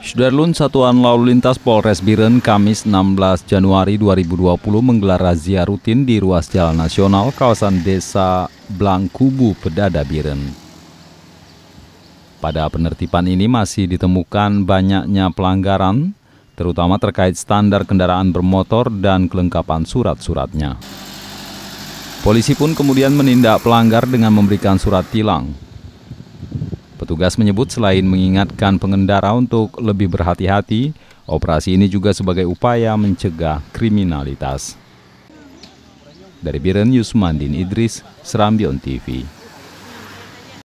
Sudarlun Satuan Lalu Lintas Polres Biren Kamis 16 Januari 2020 menggelar razia rutin di ruas jalan nasional kawasan desa Blangkubu, Pedada, Biren. Pada penertiban ini masih ditemukan banyaknya pelanggaran, terutama terkait standar kendaraan bermotor dan kelengkapan surat-suratnya. Polisi pun kemudian menindak pelanggar dengan memberikan surat tilang. Petugas menyebut selain mengingatkan pengendara untuk lebih berhati-hati, operasi ini juga sebagai upaya mencegah kriminalitas. Dari Biren Yusmandin Idris, Serambion TV.